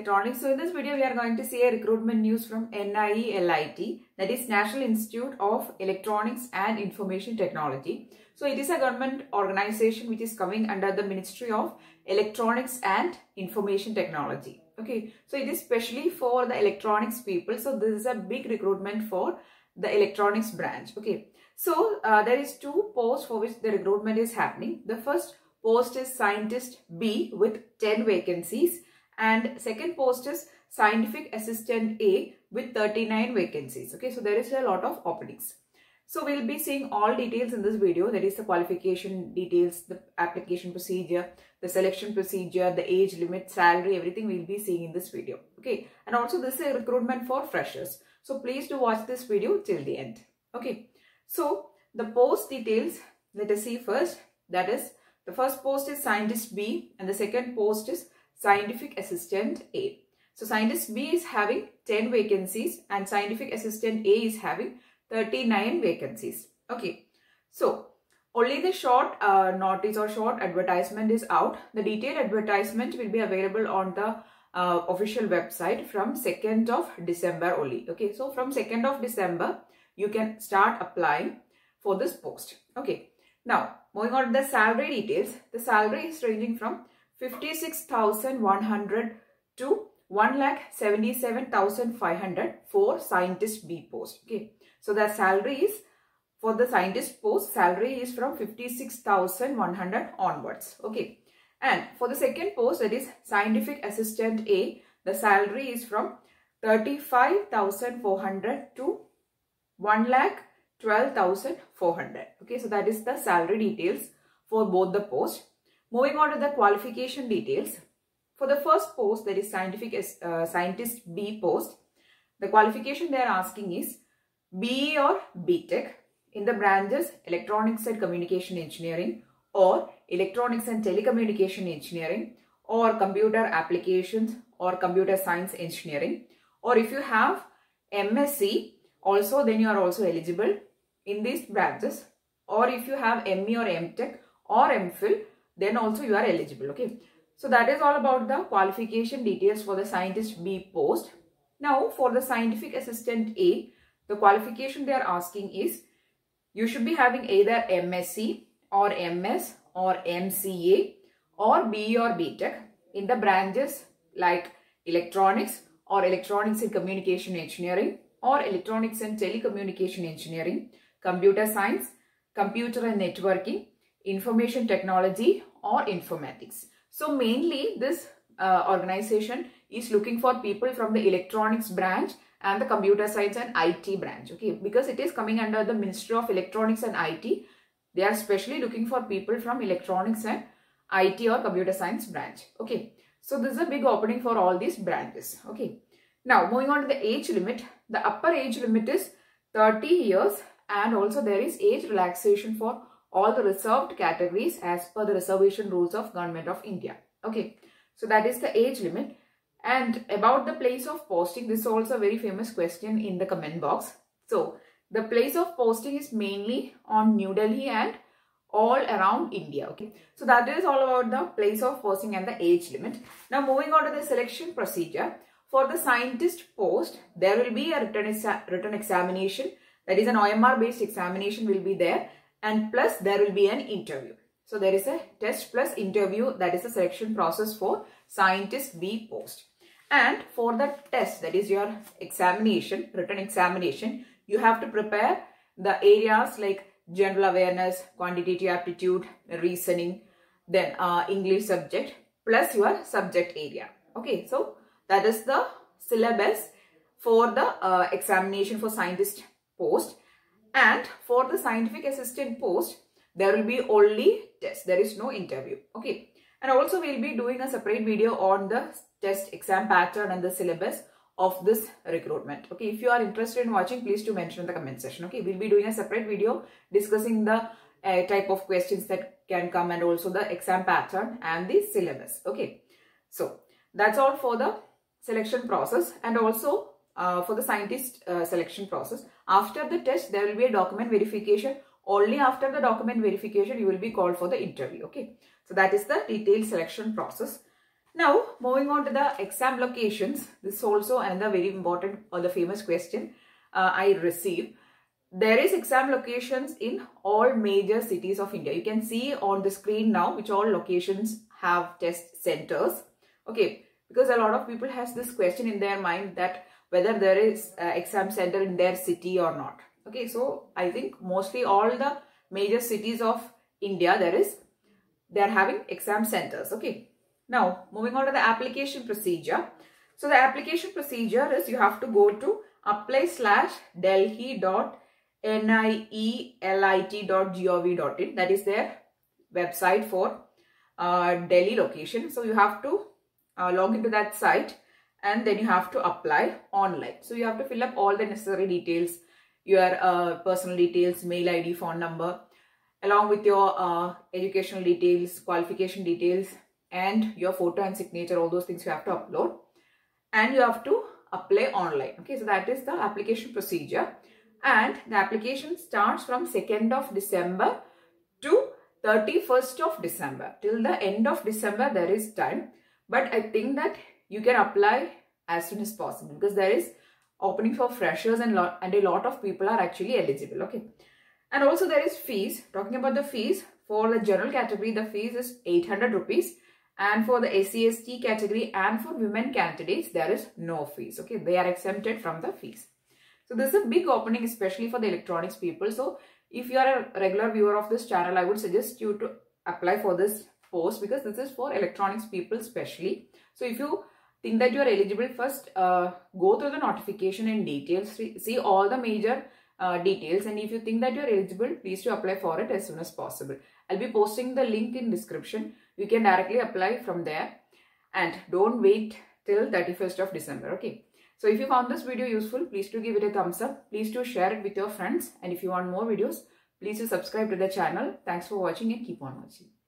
Electronics. So in this video, we are going to see a recruitment news from NIE that is National Institute of Electronics and Information Technology. So it is a government organization which is coming under the Ministry of Electronics and Information Technology. Okay, so it is specially for the electronics people. So this is a big recruitment for the electronics branch. Okay, so uh, there is two posts for which the recruitment is happening. The first post is scientist B with 10 vacancies and second post is scientific assistant A with 39 vacancies. Okay, so there is a lot of openings. So we'll be seeing all details in this video. That is the qualification details, the application procedure, the selection procedure, the age limit, salary, everything we'll be seeing in this video. Okay, and also this is a recruitment for freshers. So please do watch this video till the end. Okay, so the post details, let us see first. That is the first post is scientist B and the second post is scientific assistant A. So scientist B is having 10 vacancies and scientific assistant A is having 39 vacancies. Okay. So only the short uh, notice or short advertisement is out. The detailed advertisement will be available on the uh, official website from 2nd of December only. Okay. So from 2nd of December, you can start applying for this post. Okay. Now, moving on to the salary details. The salary is ranging from 56,100 to 1,77,500 for scientist B post. Okay. So the salary is for the scientist post salary is from 56,100 onwards. Okay. And for the second post that is scientific assistant A the salary is from 35,400 to 1 lakh 12,400. Okay. So that is the salary details for both the posts. Moving on to the qualification details. For the first post, that is scientific uh, scientist B post, the qualification they are asking is BE or BTech in the branches Electronics and Communication Engineering or Electronics and Telecommunication Engineering or Computer Applications or Computer Science Engineering or if you have MSc also then you are also eligible in these branches or if you have ME or MTech or MPhil then also you are eligible okay? So that is all about the qualification details for the scientist b post. Now for the scientific assistant a the qualification they are asking is you should be having either msc or ms or mca or be or btech in the branches like electronics or electronics and communication engineering or electronics and telecommunication engineering computer science computer and networking information technology or informatics. So mainly this uh, organization is looking for people from the electronics branch and the computer science and IT branch. Okay, because it is coming under the Ministry of Electronics and IT. They are specially looking for people from electronics and IT or computer science branch. Okay, so this is a big opening for all these branches. Okay, now moving on to the age limit. The upper age limit is 30 years and also there is age relaxation for all the reserved categories as per the reservation rules of Government of India. Okay, so that is the age limit. And about the place of posting, this is also a very famous question in the comment box. So, the place of posting is mainly on New Delhi and all around India. Okay, so that is all about the place of posting and the age limit. Now, moving on to the selection procedure. For the scientist post, there will be a written, exa written examination. That is an OMR based examination will be there and plus there will be an interview. So there is a test plus interview that is the selection process for scientist B post. And for the test that is your examination, written examination, you have to prepare the areas like general awareness, quantitative aptitude, reasoning, then uh, English subject plus your subject area. Okay, so that is the syllabus for the uh, examination for scientist post and for the scientific assistant post, there will be only test. There is no interview. Okay. And also we'll be doing a separate video on the test exam pattern and the syllabus of this recruitment. Okay. If you are interested in watching, please do mention in the comment section. Okay. We'll be doing a separate video discussing the uh, type of questions that can come and also the exam pattern and the syllabus. Okay. So that's all for the selection process and also uh, for the scientist uh, selection process. After the test, there will be a document verification. Only after the document verification, you will be called for the interview. Okay. So that is the detailed selection process. Now, moving on to the exam locations. This is also another very important or the famous question uh, I receive. There is exam locations in all major cities of India. You can see on the screen now which all locations have test centers. Okay, because a lot of people has this question in their mind that whether there is exam center in their city or not. Okay, so I think mostly all the major cities of India there is they are having exam centers. Okay, now, moving on to the application procedure. So, the application procedure is you have to go to apply slash delhi dot nielit.gov.in that is their website for uh, Delhi location. So, you have to uh, log into that site and then you have to apply online. So, you have to fill up all the necessary details, your uh, personal details, mail ID, phone number, along with your uh, educational details, qualification details, and your photo and signature all those things you have to upload. And you have to apply online. Okay so that is the application procedure. And the application starts from 2nd of december to 31st of december. Till the end of december there is time. But i think that you can apply as soon as possible because there is opening for freshers and lot and a lot of people are actually eligible okay and also there is fees talking about the fees for the general category the fees is 800 rupees and for the SCST category and for women candidates, there is no fees. Okay, they are exempted from the fees. So this is a big opening, especially for the electronics people. So if you are a regular viewer of this channel, I would suggest you to apply for this post because this is for electronics people especially. So if you think that you are eligible, first uh, go through the notification in details, see all the major uh, details and if you think that you are eligible, please to apply for it as soon as possible. I'll be posting the link in description you can directly apply from there and don't wait till 31st of December. Okay. So if you found this video useful, please do give it a thumbs up. Please do share it with your friends. And if you want more videos, please do subscribe to the channel. Thanks for watching and keep on watching.